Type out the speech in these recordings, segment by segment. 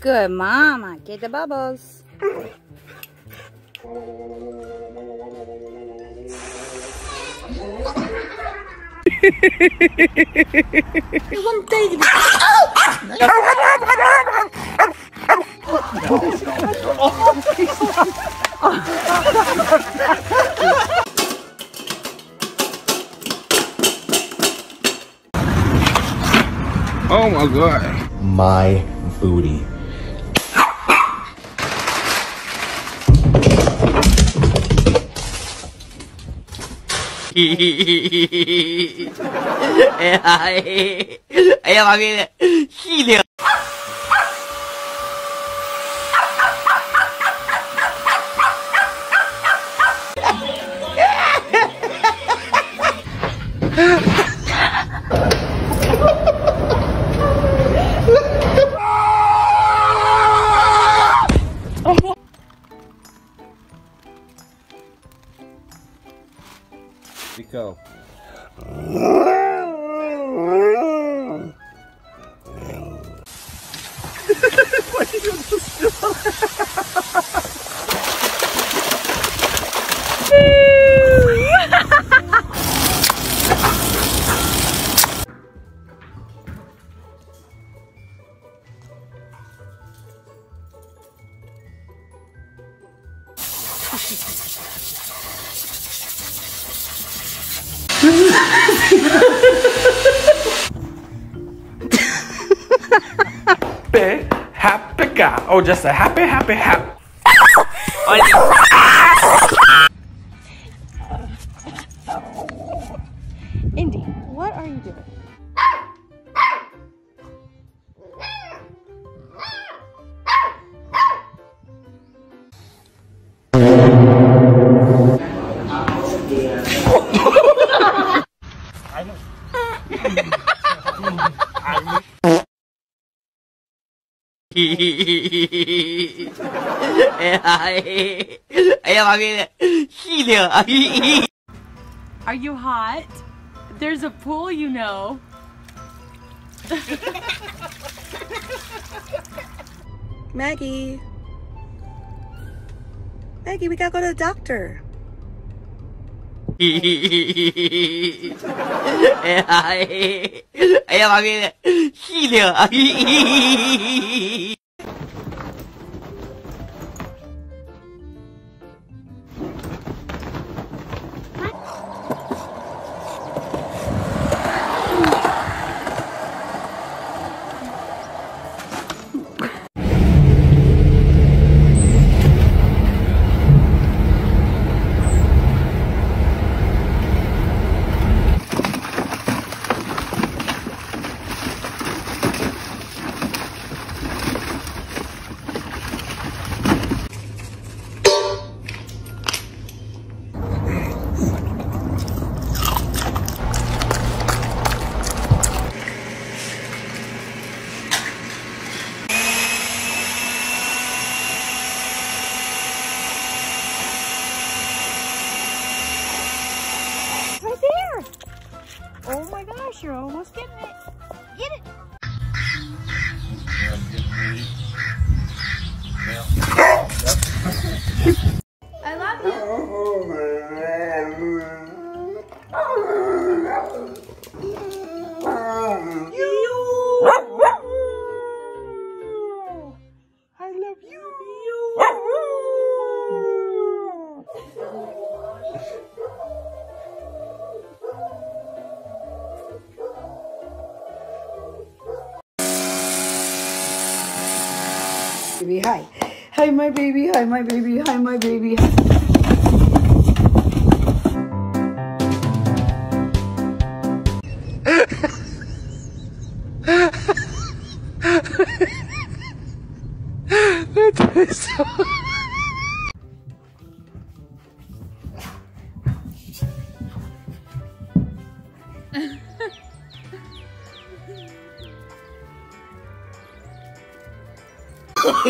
Good mama. Get the bubbles. Oh my god. My booty.哎呀妈逼的，细灵。Rico. Ha ha ha ha! Oh, just a happy, happy, happy. Indy, what are you doing? Are you hot? There's a pool, you know. Maggie. Maggie, we gotta go to the doctor. 哎呀哎呀妈逼的，细灵。You're almost getting it. Baby, hi. Hi, my baby. Hi, my baby. Hi, my baby.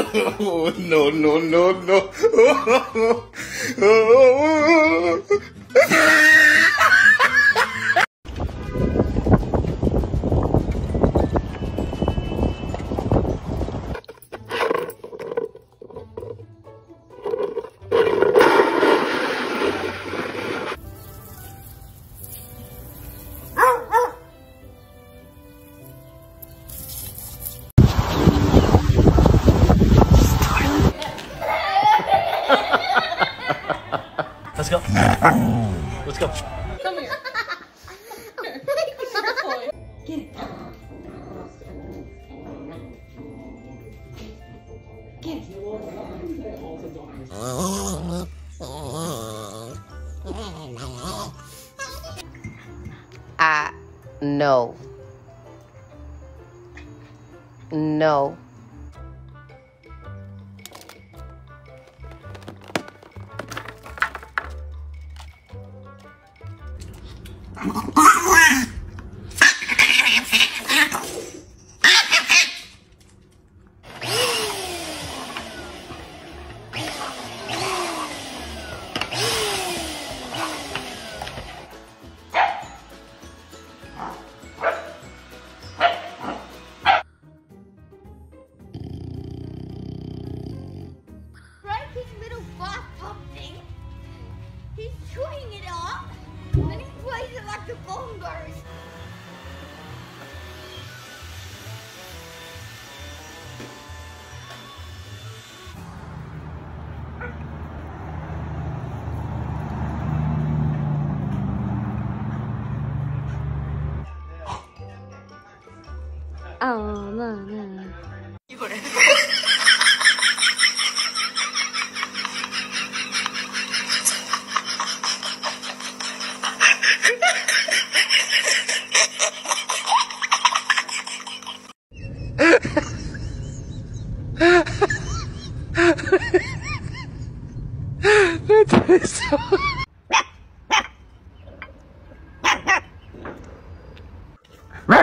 No, no, no, no. Let's go. Come here. Get it. I no. No. Ah! 哦那那 Hey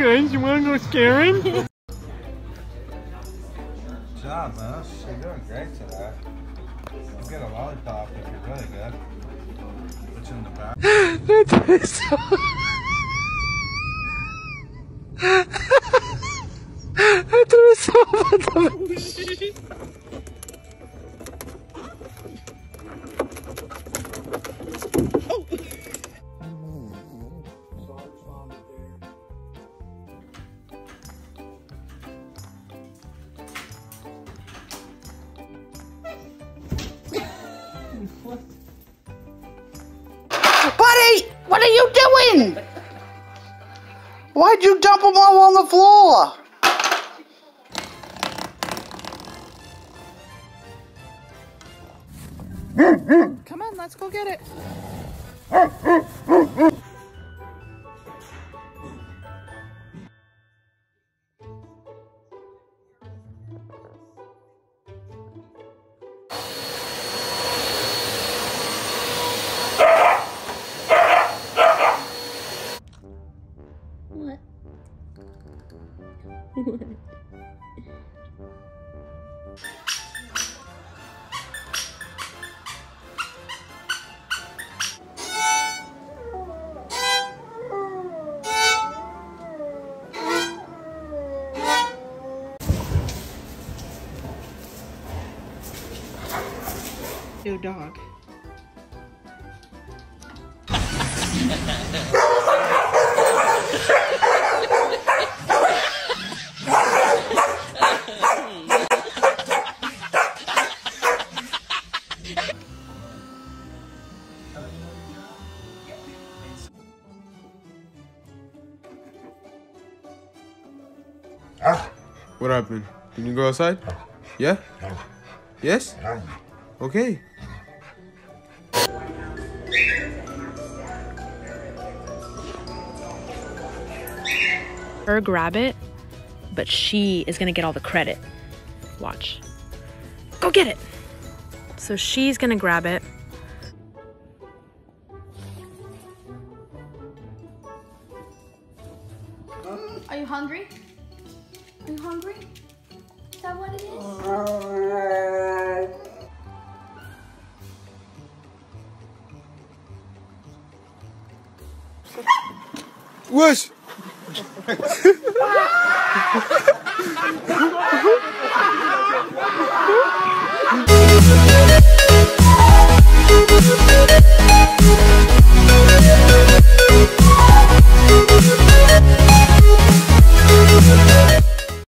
guys, you wanna go scaring? Good job, man. You're doing great today. I'll get a lollipop if you're really good. You in the back. Buddy, what are you doing? Why'd you dump them all on the floor? Come on, let's go get it. New dog. Ah. What happened? Can you go outside? Ah. Yeah? Ah. Yes? Okay. her grab it, but she is gonna get all the credit. Watch. Go get it! So she's gonna grab it. Are you hungry? Are you hungry? Is that what it is? Wesh!